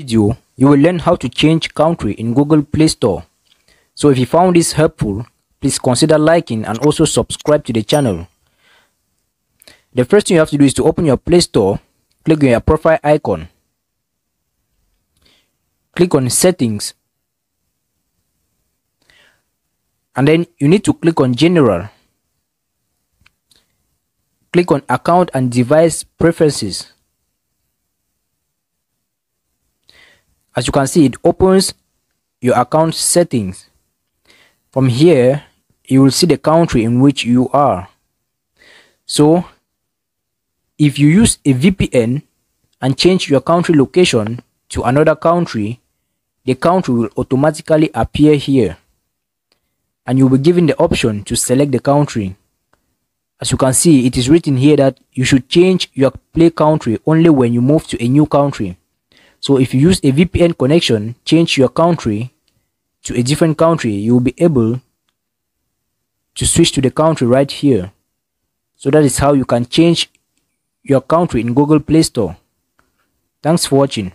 video, you will learn how to change country in Google Play Store. So if you found this helpful, please consider liking and also subscribe to the channel. The first thing you have to do is to open your Play Store, click on your profile icon, click on settings, and then you need to click on general. Click on account and device preferences. As you can see it opens your account settings. From here you will see the country in which you are. So if you use a VPN and change your country location to another country the country will automatically appear here. And you'll be given the option to select the country. As you can see it is written here that you should change your play country only when you move to a new country so if you use a VPN connection, change your country to a different country, you will be able to switch to the country right here. So that is how you can change your country in Google Play Store. Thanks for watching.